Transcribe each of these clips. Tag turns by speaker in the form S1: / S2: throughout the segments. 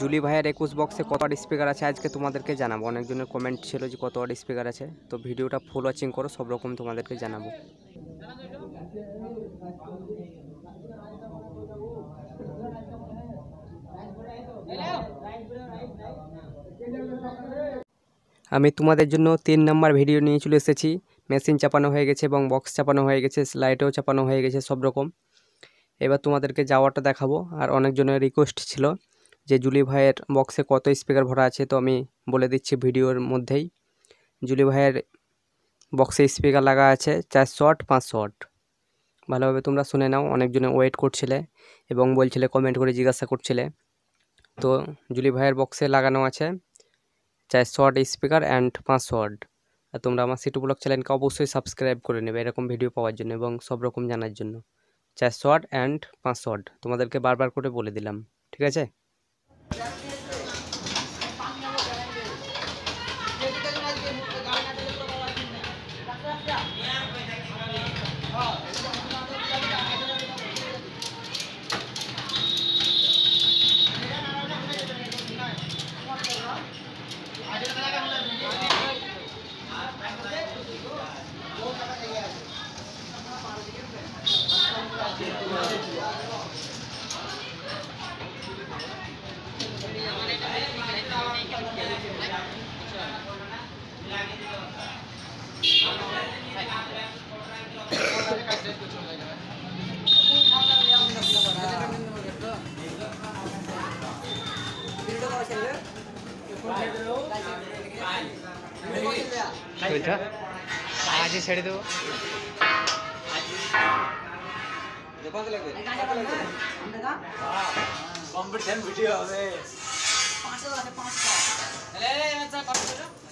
S1: Julie ভাইয়ের একুশ বক্সে কত ওয়াট স্পিকার আছে আজকে তোমাদেরকে জানাব। অনেকজনের কমেন্ট ছিল যে কত ওয়াট স্পিকার আছে। তো ভিডিওটা ফুল ওয়াচিং করো, সব রকম তোমাদেরকে জানাব। আমি তোমাদের জন্য তিন নাম্বার ভিডিও নিয়ে চলে এসেছি। মেশিন চাপানো হয়ে গেছে এবং বক্স চাপানো হয়ে গেছে লাইটও চাপানো হয়ে গেছে, সব রকম। এবার তোমাদেরকে যাওয়াটা দেখাবো। আর অনেকজনের রিকোয়েস্ট ছিল। যে জুলি ভাইয়ের বক্সে কত স্পিকার ভরা আছে, তো আমি বলে দিচ্ছি ভিডিওর মধ্যেই। জুলি ভাইয়ের বক্সে স্পিকার লাগা আছে চারশো ওয়াট পাঁচশো ওয়াট ভালোভাবে তোমরা শুনে নাও, অনেকজনে ওয়েট করছিলে এবং বলছিলে কমেন্ট করে জিজ্ঞাসা করছিলে। তো জুলি ভাইয়ের বক্সে লাগানো আছে চারশো ওয়াট স্পিকার অ্যান্ড পাঁচশো ওয়াট আর তোমরা আমার সিটু ব্লগ চ্যানেলকে অবশ্যই সাবস্ক্রাইব করে নেবে এরকম ভিডিও পাওয়ার জন্য এবং সব রকম জানার জন্য। চারশো ওয়াট অ্যান্ড পাঁচশো ওয়াট তোমাদেরকে বারবার করে বলে দিলাম, ঠিক আছে? Yeah.
S2: अच्छा आज ही छेड़ दो।
S3: कंपटीशन वीडियो है पाँच सौ पाँच सौ।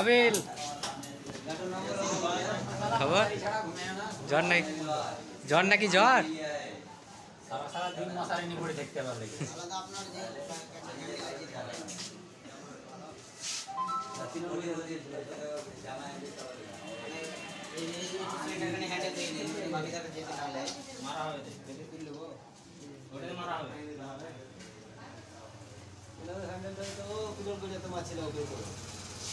S1: কাবিল খবর জ্বর নাই জ্বর নাকি জ্বর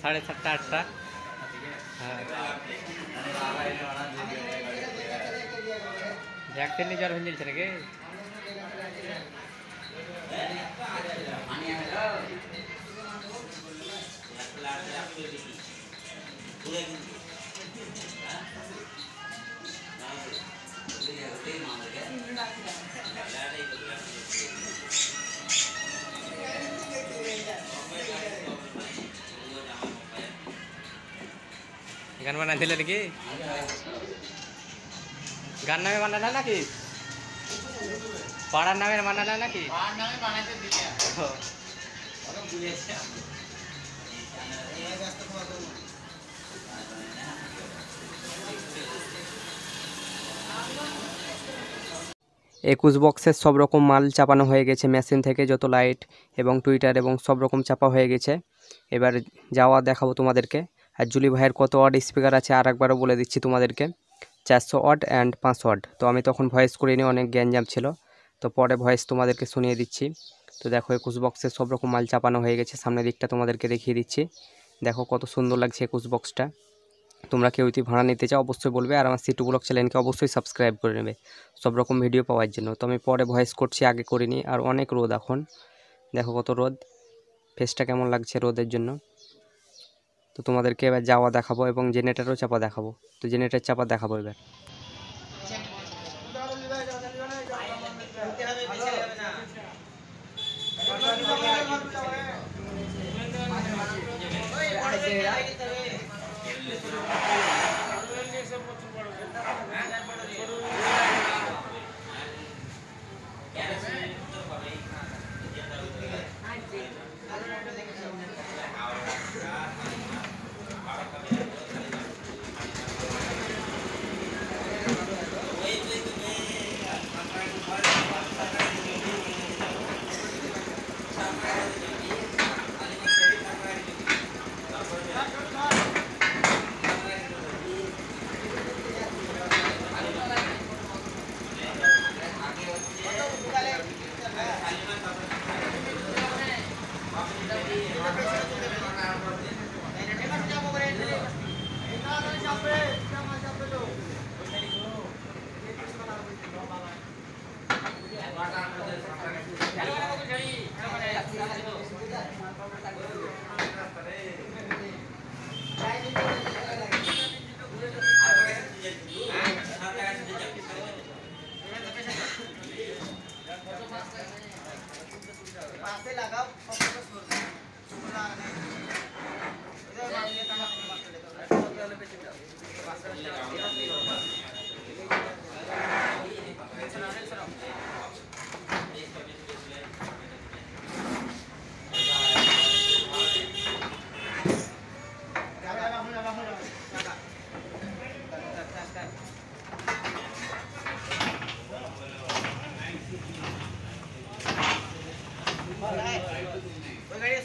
S1: সাড়ে সাতটা আটটা হ্যাঁ ভ্যাকসিন নিয়ে জ্বর হয়ে যাচ্ছে নাকি
S4: পুরো
S1: গান বানাইছিলে নাকি? গান নামে বানালে নাকি? পাড়ার নামে বানালে নাকি? একুশ বক্সের সব রকম মাল চাপানো হয়ে গেছে, মেশিন থেকে যত লাইট এবং টুইটার এবং সব রকম চাপা হয়ে গেছে। এবার যাওয়া দেখাবো তোমাদেরকে। আর জুলি ভাইয়ের কত ওয়াট স্পিকার আছে আর একবারও বলে দিচ্ছি তোমাদেরকে। চারশো ওয়াট অ্যান্ড পাঁচশো ওয়াট তো আমি তখন ভয়েস করিনি অনেক গ্যাঞ্জাম ছিল। তো পরে ভয়েস তোমাদেরকে শুনিয়ে দিচ্ছি। তো দেখো একুশ বক্সের সব রকম মাল চাপানো হয়ে গেছে। সামনের দিকটা তোমাদেরকে দেখিয়ে দিচ্ছি। দেখো কত সুন্দর লাগছে একুশ বক্সটা তোমরা কেউ যদি ভাড়া নিতে চাও অবশ্যই বলবে। আর আমার সিটু ব্লগ চ্যানেলকে অবশ্যই সাবস্ক্রাইব করে নেবে সব রকম ভিডিও পাওয়ার জন্য। তো আমি পরে ভয়েস করছি, আগে করিনি। আর অনেক রোদ এখন। দেখো কত রোদ। ফেসটা কেমন লাগছে রোদের জন্য? তো তোমাদেরকে এবার যাওয়া দেখাবো এবং জেনারেটারও চাপা দেখাবো। তো জেনারেটার চাপা দেখাবো এবার।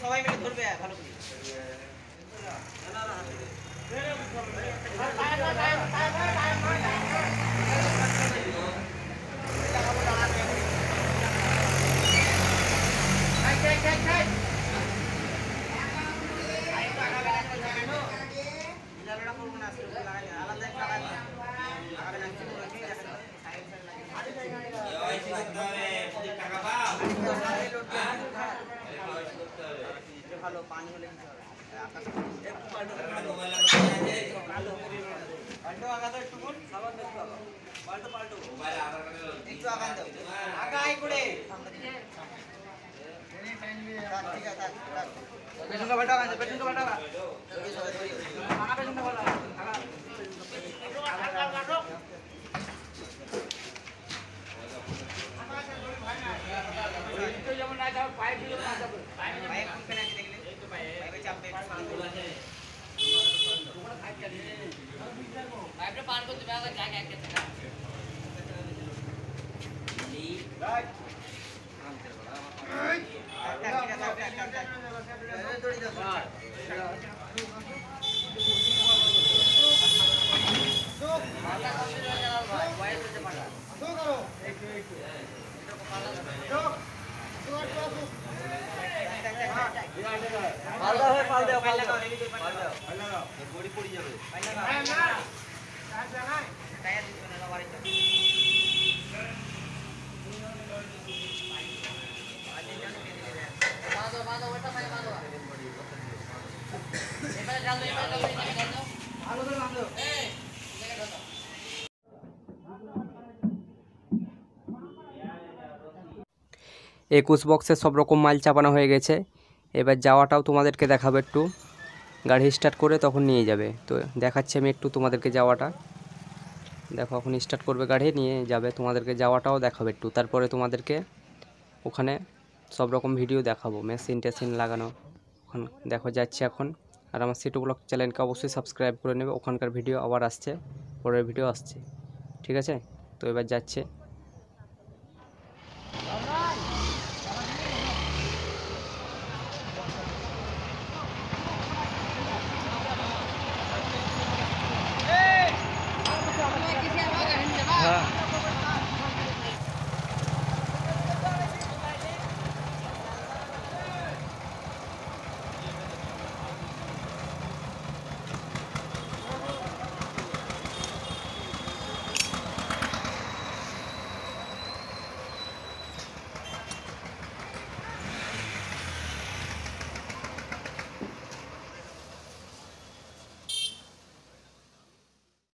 S5: সবাই মিলে ধরবে ভালো করে পানি হলে হবে না। পায়ে Gracias.
S1: একুশ বক্সে সব রকম মাল চাপানো হয়ে গেছে। এবার যাওয়াটাও তোমাদেরকে দেখাবো একটু। গাড়ি স্টার্ট করে তখন নিয়ে যাবে। তো দেখাচ্ছি আমি একটু তোমাদেরকে যাওয়াটা। দেখো, এখন স্টার্ট করবে গাড়ি, নিয়ে যাবে। তোমাদেরকে যাওয়াটাও দেখাবে একটু। তারপরে তোমাদেরকে ওখানে সব রকম ভিডিও দেখাবো। মেশিন টেশিন লাগানো। ওখান দেখো, যাচ্ছে এখন। আর আমার সিটু ব্লগ চ্যানেলকে অবশ্যই সাবস্ক্রাইব করে নেবে। ওখানকার ভিডিও আবার আসছে। পরের ভিডিও আসছে। ঠিক আছে? তো এবার যাচ্ছে।